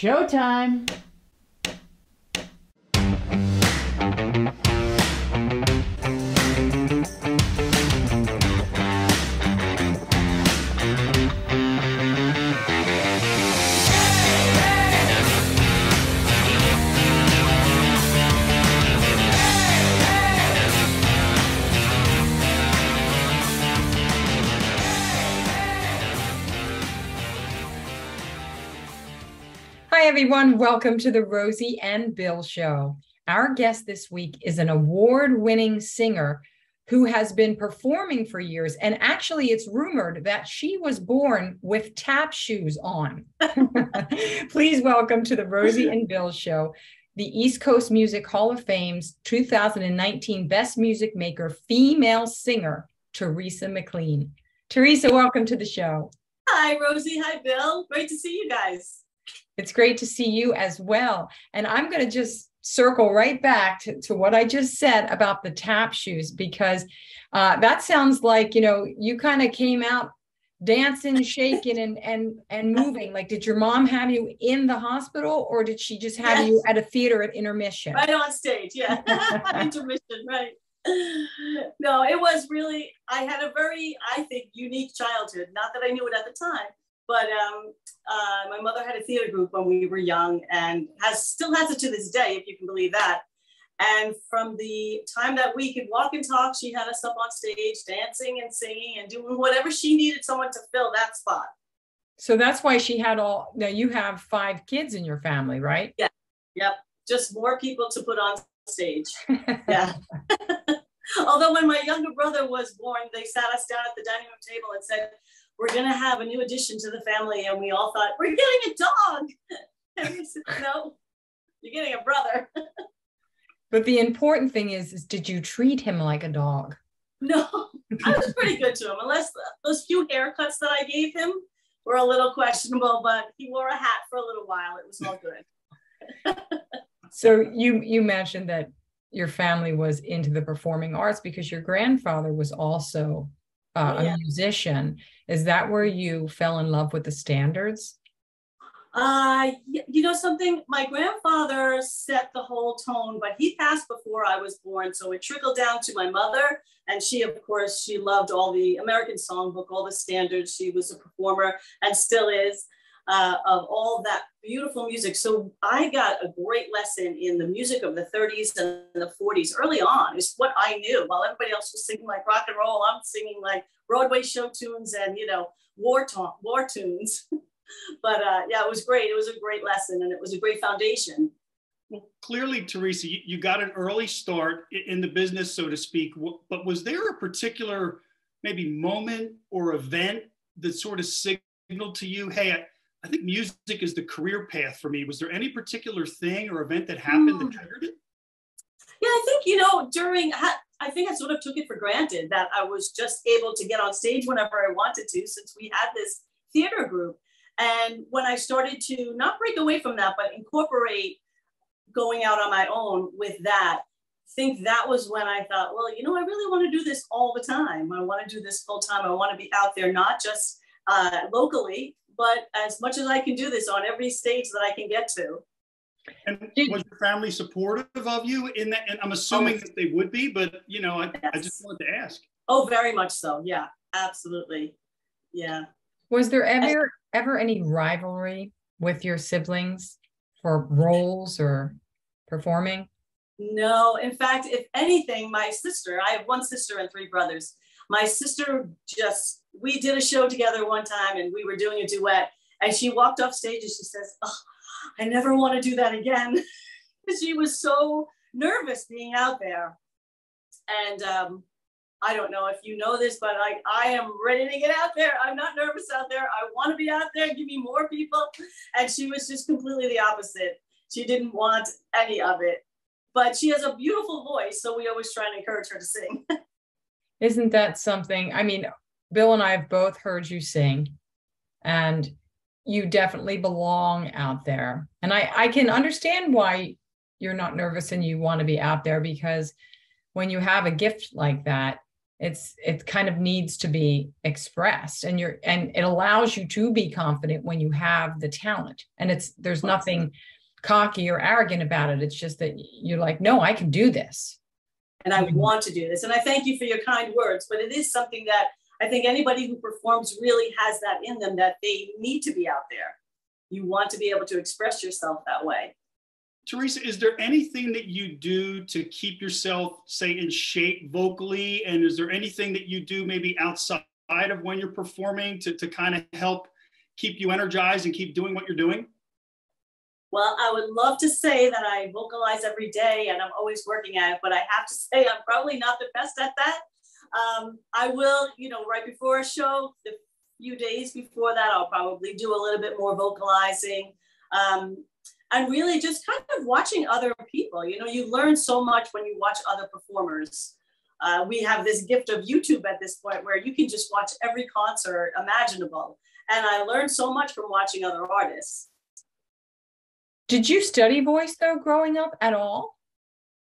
Showtime. Everyone. Welcome to the Rosie and Bill Show. Our guest this week is an award winning singer who has been performing for years. And actually, it's rumored that she was born with tap shoes on. Please welcome to the Rosie and Bill Show the East Coast Music Hall of Fame's 2019 Best Music Maker Female Singer, Teresa McClean. Teresa, welcome to the show. Hi, Rosie. Hi, Bill. Great to see you guys. It's great to see you as well. And I'm going to just circle right back to, to what I just said about the tap shoes because uh, that sounds like, you know, you kind of came out dancing, shaking, and and and moving. Like, did your mom have you in the hospital, or did she just have yes. you at a theater at intermission? Right on stage, yeah, intermission, right. No, it was really. I had a very, I think, unique childhood. Not that I knew it at the time, but um, uh, my mother had a theater group when we were young, and has still has it to this day, if you can believe that. And from the time that we could walk and talk, she had us up on stage dancing and singing and doing whatever she needed someone to fill that spot. So that's why she had all. Now you have five kids in your family, right? Yeah. Yep. Just more people to put on stage. yeah. Although when my younger brother was born, they sat us down at the dining room table and said, we're going to have a new addition to the family. And we all thought, we're getting a dog. And we said, no, you're getting a brother. but the important thing is, is did you treat him like a dog? No, I was pretty good to him, unless those few haircuts that I gave him were a little questionable, but he wore a hat for a little while. It was all good. so you you mentioned that your family was into the performing arts because your grandfather was also uh, yeah. a musician. Is that where you fell in love with the standards? Uh, you know something, my grandfather set the whole tone, but he passed before I was born. So it trickled down to my mother. And she, of course, she loved all the American songbook, all the standards. She was a performer and still is uh, of all that beautiful music. So I got a great lesson in the music of the 30s and the 40s early on is what I knew. While everybody else was singing like rock and roll, I'm singing like Broadway show tunes and, you know, war, ta- war tunes. but uh, yeah, it was great. It was a great lesson and it was a great foundation. Well, clearly, Teresa, you got an early start in the business, so to speak. But was there a particular maybe moment or event that sort of signaled to you, hey, I, think music is the career path for me. Was there any particular thing or event that happened mm. that hmm. triggered it? Yeah, I think, you know, during, I think I sort of took it for granted that I was just able to get on stage whenever I wanted to since we had this theater group. And when I started to not break away from that, but incorporate going out on my own with that, I think that was when I thought, well, you know, I really want to do this all the time. I want to do this full time. I want to be out there, not just uh, locally, but as much as I can do this on every stage that I can get to. And was your family supportive of you in that? And I'm assuming oh. that they would be, but you know, I, yes. I just wanted to ask. Oh, very much so. Yeah, absolutely. Yeah. Was there ever ever any rivalry with your siblings for roles or performing? No. In fact, if anything, my sister, I have one sister and three brothers. My sister just we did a show together one time and we were doing a duet and she walked off stage and she says, oh, I never want to do that again. she was so nervous being out there. And um, I don't know if you know this, but like I am ready to get out there. I'm not nervous out there. I want to be out there. Give me more people. And she was just completely the opposite. She didn't want any of it. But she has a beautiful voice, so we always try and encourage her to sing. Isn't that something? I mean, Bill and I have both heard you sing, and you definitely belong out there. And I, I can understand why you're not nervous and you want to be out there because when you have a gift like that, it's it kind of needs to be expressed and you're and it allows you to be confident when you have the talent and it's there's nothing cocky or arrogant about it it's just that you're like no i can do this and i mm-hmm. want to do this and i thank you for your kind words but it is something that i think anybody who performs really has that in them that they need to be out there you want to be able to express yourself that way Teresa, is there anything that you do to keep yourself, say, in shape vocally? And is there anything that you do maybe outside of when you're performing to, to kind of help keep you energized and keep doing what you're doing? Well, I would love to say that I vocalize every day and I'm always working at it, but I have to say I'm probably not the best at that. Um, I will, you know, right before a show, the few days before that, I'll probably do a little bit more vocalizing. Um, and really just kind of watching other people. You know, you learn so much when you watch other performers. Uh, we have this gift of YouTube at this point where you can just watch every concert imaginable. And I learned so much from watching other artists. Did you study voice though growing up at all?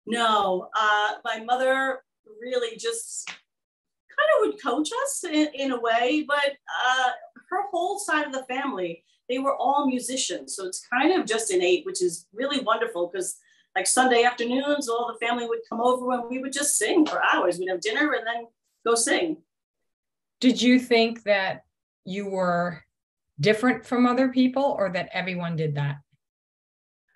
No, uh, my mother really just kind of would coach us in, in a way, but uh, her whole side of the family they were all musicians. So it's kind of just innate, which is really wonderful because like Sunday afternoons, all the family would come over and we would just sing for hours. We'd have dinner and then go sing. Did you think that you were different from other people or that everyone did that?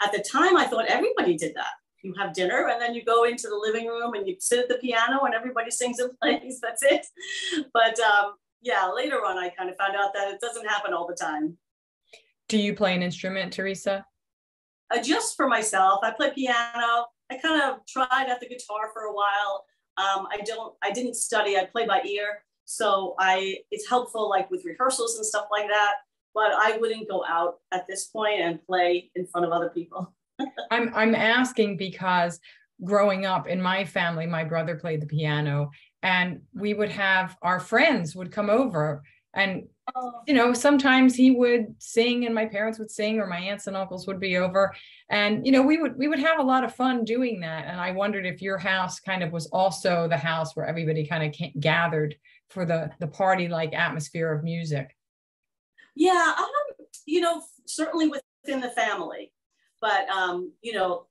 At the time, I thought everybody did that. You have dinner and then you go into the living room and you sit at the piano and everybody sings and plays. That's it. But um, yeah, later on, I kind of found out that it doesn't happen all the time. Do you play an instrument, Teresa? Uh, just for myself. I play piano. I kind of tried at the guitar for a while. Um, I don't. I didn't study. I play by ear, so I. It's helpful, like with rehearsals and stuff like that. But I wouldn't go out at this point and play in front of other people. I'm I'm asking because growing up in my family, my brother played the piano, and we would have our friends would come over and Oh. you know sometimes he would sing and my parents would sing or my aunts and uncles would be over and you know we would we would have a lot of fun doing that and i wondered if your house kind of was also the house where everybody kind of gathered for the the party like atmosphere of music yeah um, you know certainly within the family but um you know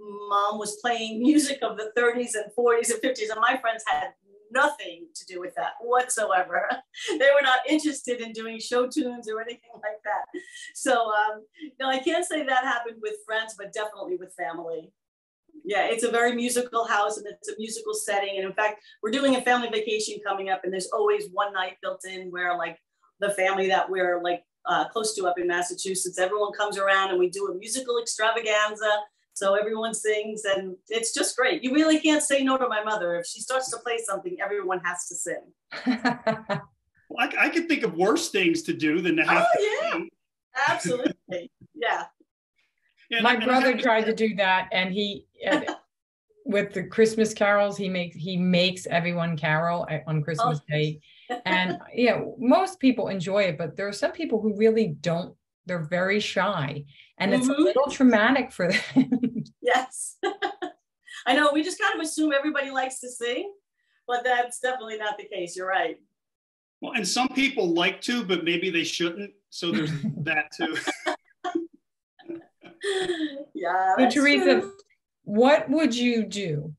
mom was playing music of the 30s and 40s and 50s and my friends had nothing to do with that whatsoever. they were not interested in doing show tunes or anything like that. So, um, no, I can't say that happened with friends, but definitely with family. Yeah, it's a very musical house and it's a musical setting. And in fact, we're doing a family vacation coming up, and there's always one night built in where, like, the family that we're like uh, close to up in Massachusetts, everyone comes around and we do a musical extravaganza so everyone sings and it's just great. You really can't say no to my mother. If she starts to play something, everyone has to sing. well, I, I could think of worse things to do than to have oh, yeah. Sing. Absolutely. yeah. yeah. My brother tried to do that and he with the Christmas carols, he makes he makes everyone carol on Christmas oh. Day. And yeah, most people enjoy it, but there are some people who really don't they're very shy and mm-hmm. it's a mm-hmm. little traumatic for them. yes. I know we just kind of assume everybody likes to sing, but that's definitely not the case. You're right. Well, and some people like to, but maybe they shouldn't. So there's that too. yeah. So Teresa, true. what would you do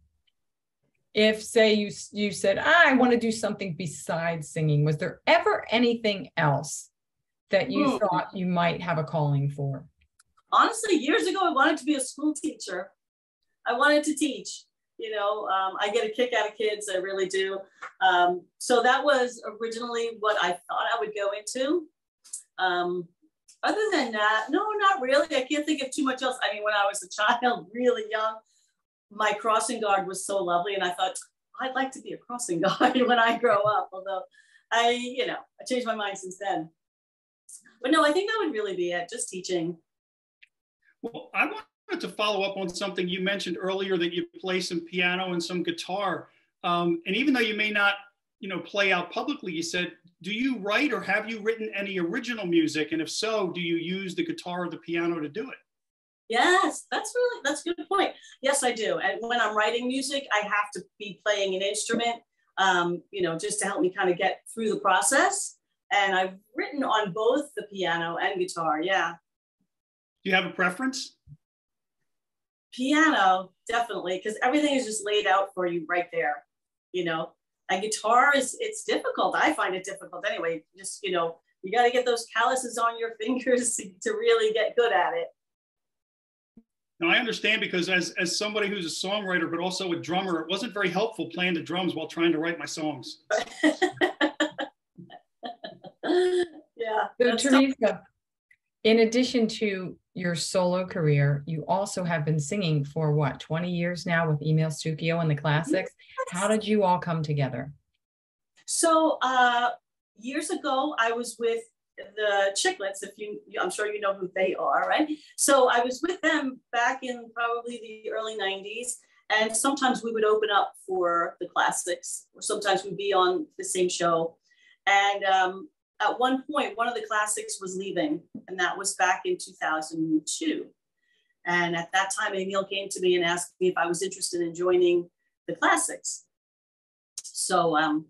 if say you you said ah, I want to do something besides singing? Was there ever anything else that you hmm. thought you might have a calling for? Honestly, years ago, I wanted to be a school teacher. I wanted to teach. You know, um, I get a kick out of kids. I really do. Um, so that was originally what I thought I would go into. Um, other than that, no, not really. I can't think of too much else. I mean, when I was a child, really young, my crossing guard was so lovely, and I thought I'd like to be a crossing guard when I grow up. Although I, you know, I changed my mind since then. But no, I think that would really be it, just teaching. Well, I wanted to follow up on something you mentioned earlier that you play some piano and some guitar. Um, and even though you may not, you know, play out publicly, you said, do you write or have you written any original music? And if so, do you use the guitar or the piano to do it? Yes, that's really that's a good point. Yes, I do. And when I'm writing music, I have to be playing an instrument. um, you know, just to help me kind of get through the process. And I've written on both the piano and guitar. Yeah. Do you have a preference? Piano, definitely, because everything is just laid out for you right there. You know, a guitar is it's difficult. I find it difficult anyway. Just you know, you got to get those calluses on your fingers to really get good at it. Now I understand because as as somebody who's a songwriter but also a drummer, it wasn't very helpful playing the drums while trying to write my songs. yeah. So Teresa, in addition to your solo career, you also have been singing for what, 20 years now with Emil Stucchio and the classics. Yes. How did you all come together? So uh, years ago, I was with the Chicklets, if you, I'm sure you know who they are, right? So I was with them back in probably the early 90s. And sometimes we would open up for the classics, or sometimes we'd be on the same show. And um, at one point, one of the classics was leaving, and that was back in 2002. And at that time, Emil came to me and asked me if I was interested in joining the classics. So um,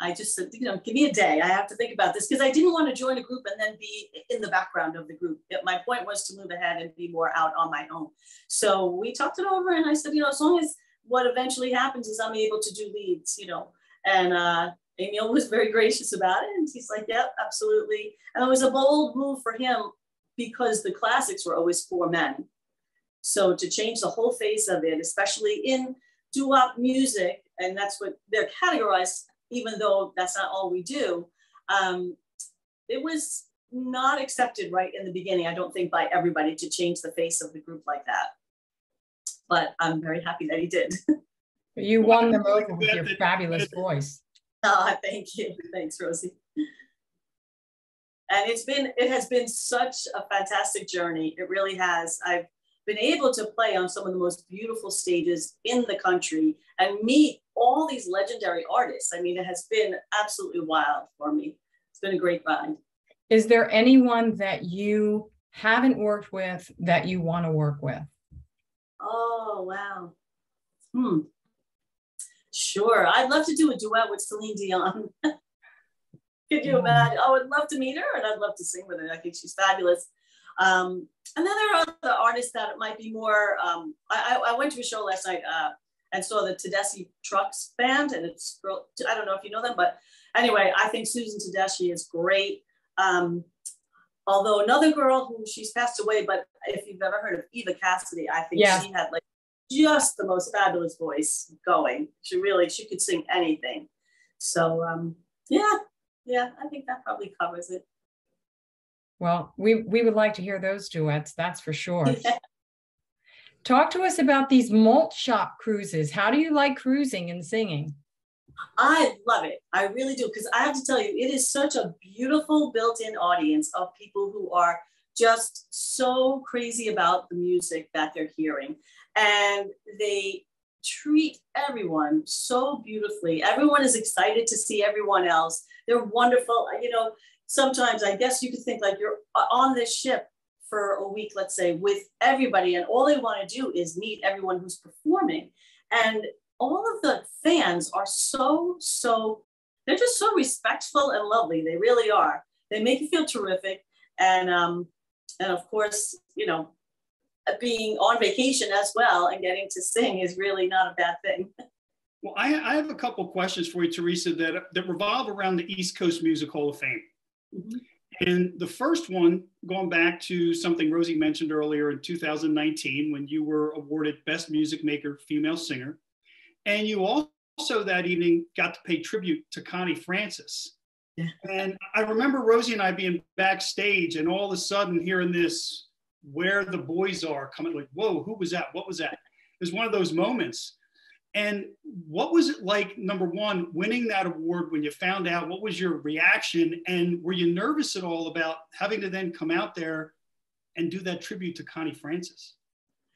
I just said, you know, give me a day. I have to think about this because I didn't want to join a group and then be in the background of the group. My point was to move ahead and be more out on my own. So we talked it over, and I said, you know, as long as what eventually happens is I'm able to do leads, you know, and uh, Emil was very gracious about it. And he's like, yep, absolutely. And it was a bold move for him because the classics were always for men. So to change the whole face of it, especially in doo-wop music, and that's what they're categorized, even though that's not all we do, um, it was not accepted right in the beginning, I don't think, by everybody to change the face of the group like that. But I'm very happy that he did. You won them over with your fabulous voice. Oh, thank you. Thanks, Rosie. And it's been, it has been such a fantastic journey. It really has. I've been able to play on some of the most beautiful stages in the country and meet all these legendary artists. I mean, it has been absolutely wild for me. It's been a great ride. Is there anyone that you haven't worked with that you want to work with? Oh, wow. Hmm. Sure. I'd love to do a duet with Celine Dion. Could you imagine? I would love to meet her and I'd love to sing with her. I think she's fabulous. Um, and then there are other artists that might be more. Um, I, I, went to a show last night uh, and saw the Tedeschi Trucks band, and it's I don't know if you know them, but anyway, I think Susan Tedeschi is great. Um, although another girl who she's passed away, but if you've ever heard of Eva Cassidy, I think yeah. she had like just the most fabulous voice going. She really, she could sing anything. So um, yeah, yeah, I think that probably covers it. Well, we we would like to hear those duets, that's for sure. Yeah. Talk to us about these malt shop cruises. How do you like cruising and singing? I love it. I really do. Because I have to tell you, it is such a beautiful built in audience of people who are just so crazy about the music that they're hearing and they treat everyone so beautifully. Everyone is excited to see everyone else. They're wonderful. You know, sometimes I guess you could think like you're uh, on this ship for a week, let's say, with everybody, and all they want to do is meet everyone who's performing. And all of the fans are so, so, they're just so respectful and lovely. They really are. They make you feel terrific. And um, and of course, you know, being on vacation as well and getting to sing is really not a bad thing. Well, I, I have a couple questions for you, Teresa, that, that revolve around the East Coast Music Hall of Fame. Mm-hmm. And the first one, going back to something Rosie mentioned earlier in 2019, when you were awarded Best Music Maker Female Singer. And you also that evening got to pay tribute to Connie Francis. Yeah. And I remember Rosie and I being backstage and all of a sudden hearing this where the boys are coming like whoa who was that what was that it was one of those moments and what was it like number one winning that award when you found out? What was your reaction? And were you nervous at all about having to then come out there and do that tribute to connie francis?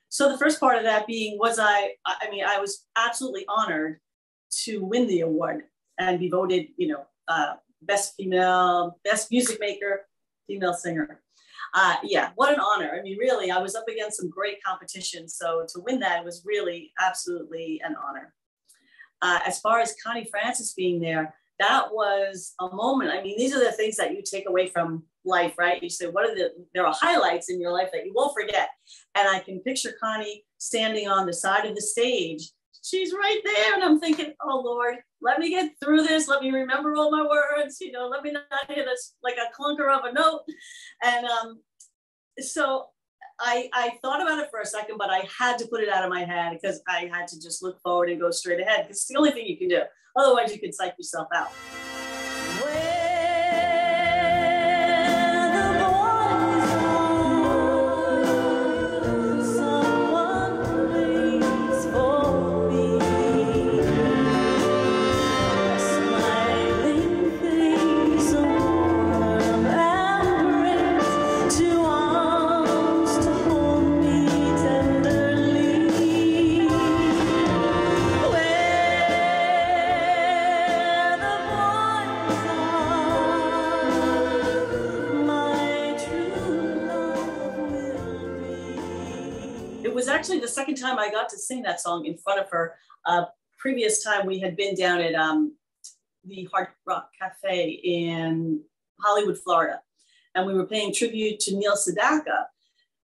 So the first part of that being was i i mean i was absolutely honored to win the award and be voted you know uh, best female best music maker female singer uh, yeah, what an honor. I mean, really, I was up against some great competition. So to win that was really absolutely an honor. uh, as far as Connie Francis being there, that was a moment. I mean, these are the things that you take away from life, right? You say, what are the, there are highlights in your life that you won't forget. And I can picture Connie standing on the side of the stage. She's right there. And I'm thinking, oh Lord, let me get through this. Let me remember all my words, you know, let me not hit us like a clunker of a note. And um, so I, I thought about it for a second, but I had to put it out of my head because I had to just look forward and go straight ahead it's the only thing you can do. Otherwise, you can psych yourself out. Sing that song in front of her. Uh, previous time we had been down at um, the Hard Rock Cafe in Hollywood, Florida, and we were paying tribute to Neil Sedaka.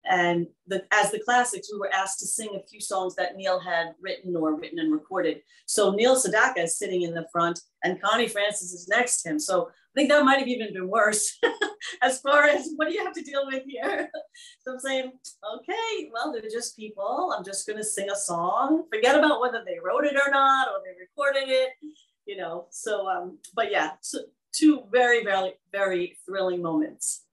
And the, as the classics, we were asked to sing a few songs that Neil had written or written and recorded. So Neil Sedaka is sitting in the front, and Connie Francis is next to him. So I think that might have even been worse as far as what do you have to deal with here? so I'm saying, okay, well, they're just people. I'm just going to sing a song. Forget about whether they wrote it or not, or they recorded it, you know. So, um, but yeah, so two very, very, very thrilling moments.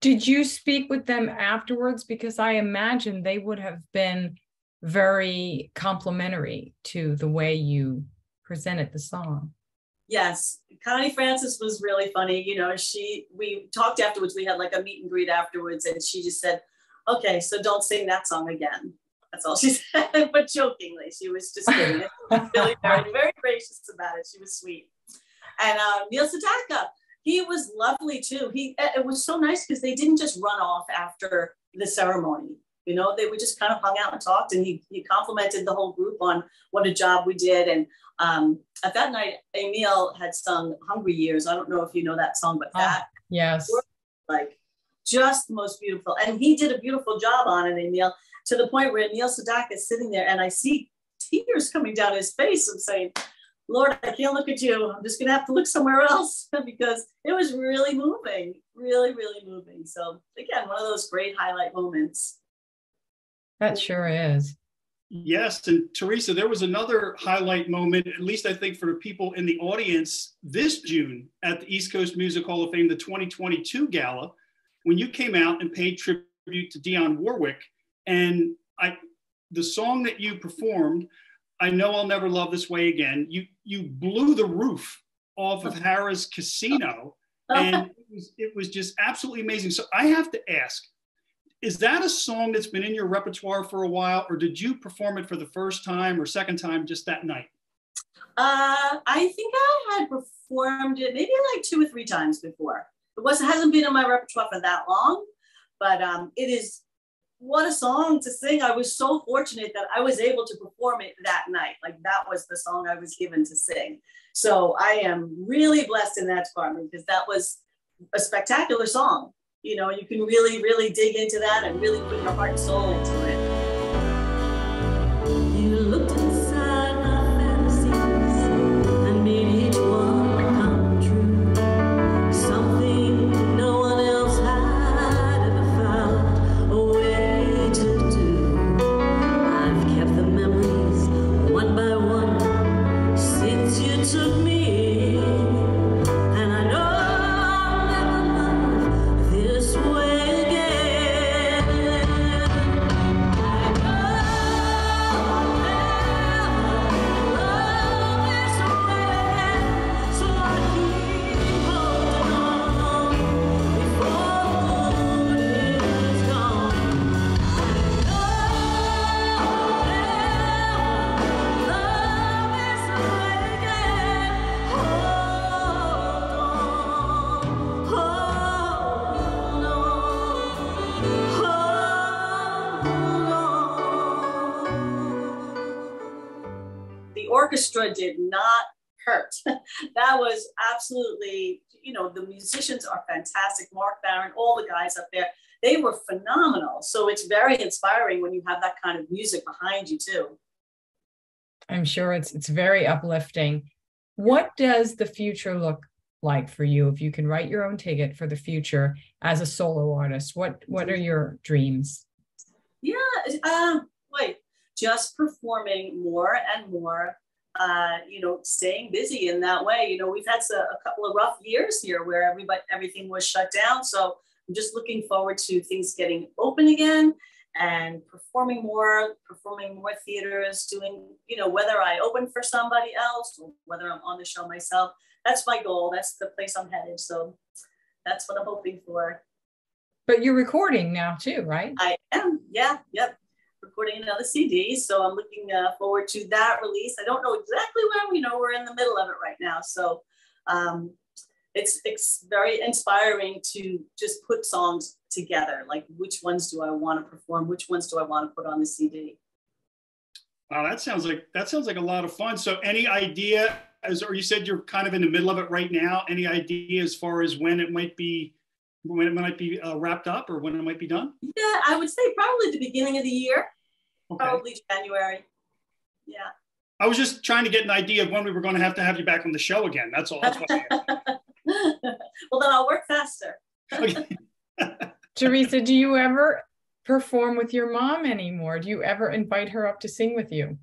Did you speak with them afterwards? Because I imagine they would have been very complimentary to the way you presented the song. Yes, Connie Francis was really funny. You know, she we talked afterwards. We had like a meet and greet afterwards, and she just said, "Okay, so don't sing that song again." That's all she said, but jokingly, she was just kidding. really very, very gracious about it. She was sweet. And uh, Neil Sedaka, he was lovely too. He it was so nice because they didn't just run off after the ceremony. You know, they we just kind of hung out and talked, and he he complimented the whole group on what a job we did. And um, at that night, Emil had sung "Hungry Years." I don't know if you know that song, but ah, that yes, like just the most beautiful. And he did a beautiful job on it, Emil, to the point where Neil Sedaka is sitting there, and I see tears coming down his face. and saying, Lord, I can't look at you. I'm just going to have to look somewhere else because it was really moving, really, really moving. So, again, one of those great highlight moments. That sure is. Yes. And Teresa, there was another highlight moment, at least I think for the people in the audience this June at the East Coast Music Hall of Fame, the 2022 gala, when you came out and paid tribute to Dionne Warwick. And I, the song that you performed, I know I'll never love this way again. You you blew the roof off of Harrah's Casino, and it was, it was just absolutely amazing. So I have to ask, is that a song that's been in your repertoire for a while, or did you perform it for the first time or second time just that night? Uh, I think I had performed it maybe like two or three times before. It was hasn't been in my repertoire for that long, but um, it is what a song to sing. I was so fortunate that I was able to perform it that night. Like that was the song I was given to sing. So I am really blessed in that department because that was a spectacular song. You know, you can really, really dig into that and really put your heart and soul into it. Orchestra did not hurt. that was absolutely, you know, the musicians are fantastic. Mark Barron, all the guys up there, they were phenomenal. So it's very inspiring when you have that kind of music behind you too. I'm sure it's it's very uplifting. What does the future look like for you if you can write your own ticket for the future as a solo artist? What what are your dreams? Yeah, uh, wait, just performing more and more. Uh, you know, staying busy in that way. You know, we've had a, a couple of rough years here where everybody everything was shut down. So I'm just looking forward to things getting open again and performing more, performing more theaters, doing, you know, whether I open for somebody else or whether I'm on the show myself. That's my goal. That's the place I'm headed. So that's what I'm hoping for. But you're recording now too, right? I am. Yeah. Yep. Recording another CD. So I'm looking uh, forward to that release. I don't know exactly when. We know we're in the middle of it right now. So um, it's it's very inspiring to just put songs together. Like which ones do I want to perform? Which ones do I want to put on the CD? Wow, that sounds like that sounds like a lot of fun. So any idea as or you said you're kind of in the middle of it right now, any idea as far as when it might be when it might be uh, wrapped up or when it might be done? Yeah, I would say probably the beginning of the year. Okay. Probably January. Yeah. I was just trying to get an idea of when we were going to have to have you back on the show again. That's all. That's well, then I'll work faster. Teresa, do you ever perform with your mom anymore? Do you ever invite her up to sing with you?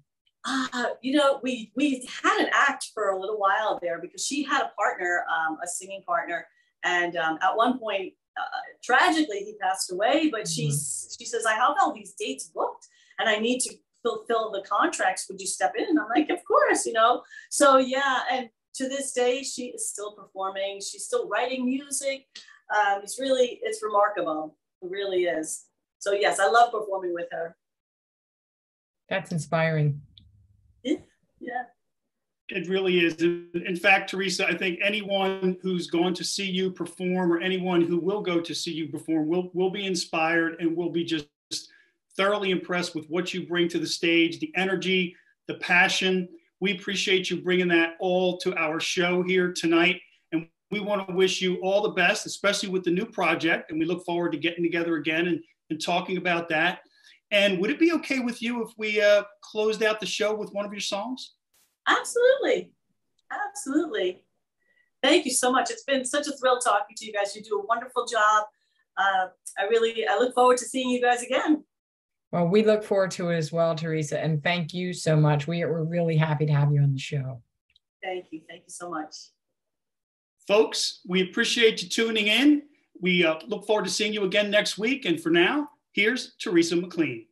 Uh, you know, we we had an act for a little while there because she had a partner, um, a singing partner, and um, at one point, uh, tragically, he passed away. But mm-hmm. she she says, "I have all these dates booked, and I need to fulfill the contracts. Would you step in?" And I'm like, "Of course," you know. So yeah, and to this day, she is still performing. She's still writing music. Um, it's really, it's remarkable. It really is. So yes, I love performing with her. That's inspiring. Yeah. yeah. It really is. In fact, Teresa, I think anyone who's going to see you perform or anyone who will go to see you perform will, will be inspired and will be just thoroughly impressed with what you bring to the stage, the energy, the passion, we appreciate you bringing that all to our show here tonight. And we want to wish you all the best, especially with the new project. And we look forward to getting together again and, and talking about that. And would it be okay with you if we uh, closed out the show with one of your songs? Absolutely. Absolutely. Thank you so much. It's been such a thrill talking to you guys. You do a wonderful job. Uh, I really, I look forward to seeing you guys again. Well, we look forward to it as well, Teresa. And thank you so much. We are, really happy to have you on the show. Thank you. Thank you so much. Folks, we appreciate you tuning in. We uh, look forward to seeing you again next week. And for now, here's Teresa McClean.